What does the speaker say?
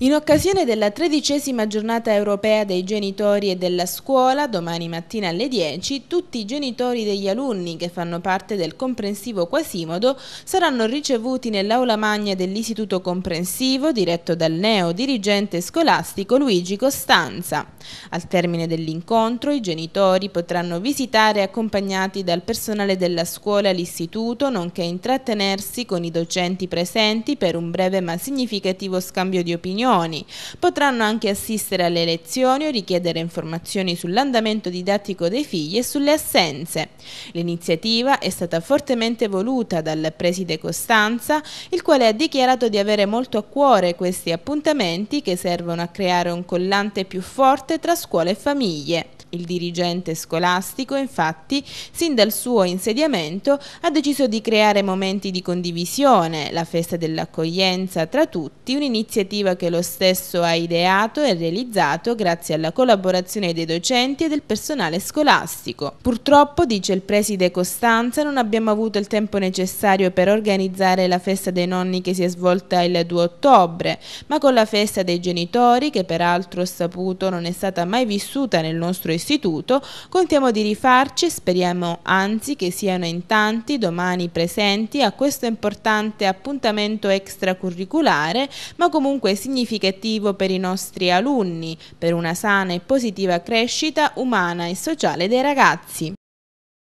In occasione della tredicesima giornata europea dei genitori e della scuola, domani mattina alle 10, tutti i genitori degli alunni che fanno parte del comprensivo Quasimodo saranno ricevuti nell'aula magna dell'Istituto Comprensivo diretto dal neo dirigente scolastico Luigi Costanza. Al termine dell'incontro i genitori potranno visitare accompagnati dal personale della scuola l'istituto nonché intrattenersi con i docenti presenti per un breve ma significativo scambio di opinioni opinioni. Potranno anche assistere alle lezioni o richiedere informazioni sull'andamento didattico dei figli e sulle assenze. L'iniziativa è stata fortemente voluta dal preside Costanza, il quale ha dichiarato di avere molto a cuore questi appuntamenti che servono a creare un collante più forte tra scuole e famiglie. Il dirigente scolastico, infatti, sin dal suo insediamento, ha deciso di creare momenti di condivisione, la festa dell'accoglienza tra tutti, un'iniziativa che lo stesso ha ideato e realizzato grazie alla collaborazione dei docenti e del personale scolastico. Purtroppo, dice il preside Costanza, non abbiamo avuto il tempo necessario per organizzare la festa dei nonni che si è svolta il 2 ottobre, ma con la festa dei genitori, che peraltro ho saputo non è stata mai vissuta nel nostro istituto, contiamo di rifarci e speriamo anzi che siano in tanti domani presenti a questo importante appuntamento extracurriculare, ma comunque significativo per i nostri alunni, per una sana e positiva crescita umana e sociale dei ragazzi.